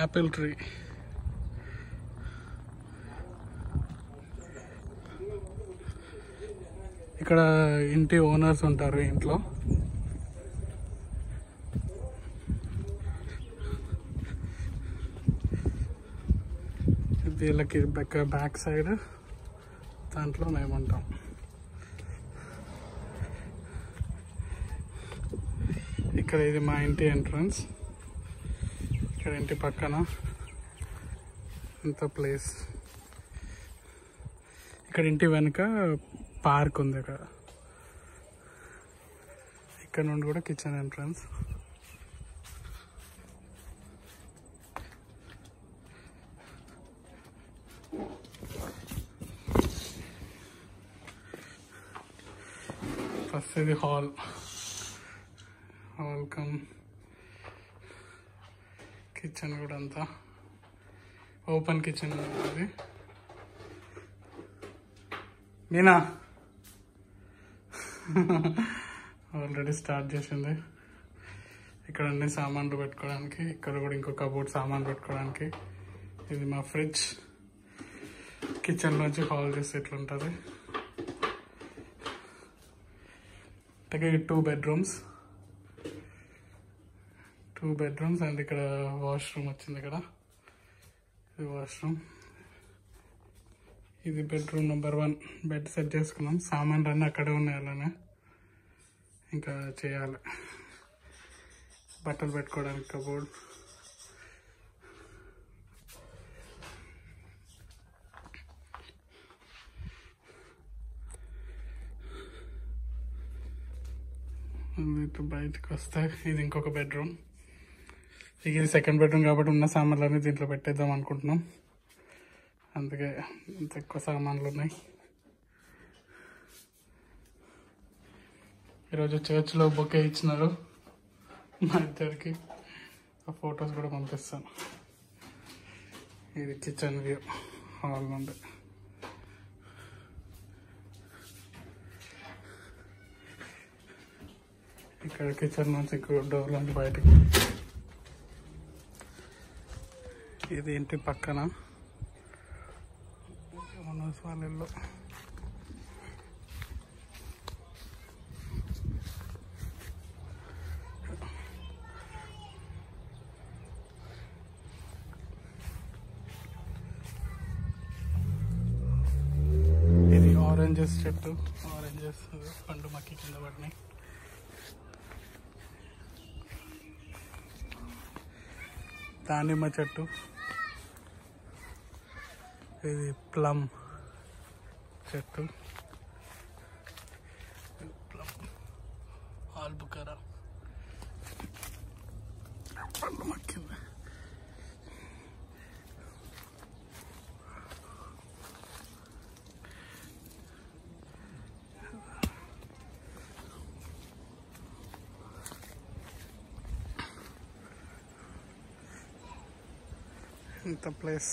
Apple tree. ఇక్కడ ఇంటి owners ఉంటారు ఇంట్లో. వీళ్ళకి బ్యాక్ బ్యాక్ సైడ్ దాంట్లో మేము ఉంటాం. ఇక్కడ ఇది మా ఇంటి ఎంట్రన్స్. ఇక్కడ ఇంటి పక్కన ఇంత ప్లేస్. ఇక్కడ ఇంటి వెనుక పార్క్ ఉంది ఇక్కడ ఇక్కడ నుండి కూడా కిచెన్ ఎంట్రన్స్. ఫస్ట్ ఇది హాల్. Hall cum. కిచెన్ కూడా అంతా. ఓపెన్ కిచెన్ ఉంటుంది మీనా? ఆల్రెడీ స్టార్ట్ చేసింది. ఇక్కడ అన్ని సామాన్లు పెట్టుకోవడానికి ఇక్కడ కూడా ఇంకో కబోర్డ్ సామాన్లు పెట్టుకోవడానికి. ఇది మా ఫ్రిడ్జ్. కిచెన్ నుంచి హాల్ చేస్తే ఎట్లుంటుంది? అలాగే two bedrooms. Two bedrooms and ఇక్కడ వాష్రూమ్ వచ్చింది ఇక్కడ. ఇది వాష్రూమ్. ఇది bedroom number one. Bed set చేసుకున్నాం. సామాన్ రన్ అక్కడే ఉన్నాయి అలానే. ఇంకా చేయాలి. బట్టలు పెట్టుకోవడానికి కబోర్డ్. బయటకు వస్తే ఇది ఇంకొక బెడ్రూమ్. ఇది సెకండ్ బెడ్రూమ్ కాబట్టి ఉన్న సామాన్లన్నీ దీంట్లో పెట్టేద్దాం అనుకుంటున్నాం. అందుకే ఇంత ఎక్కువ సామాన్లు ఉన్నాయి. ఈరోజు చర్చ్లో బొకే ఇచ్చినారు. మా ఇద్దరికి ఆ ఫొటోస్ కూడా పంపిస్తాను. ఇది కిచెన్ వ్యూ హాల్ నుండి. ఇక్కడ కిచెన్ నుంచి డోర్ నుంచి బయటకు ఇది ఇంటి పక్కన. ఓనర్స్ ఇల్లు ఇది ఆరెంజెస్ చెట్టు ఆరెంజెస్ పండు మక్కి కింద పడినాయి. దానిమ్మ చెట్టు. ఇది ప్లమ్ చెట్టు ప్లమ్ ఆల్బుకర పండు మక్కింది ఇంత ప్లేస్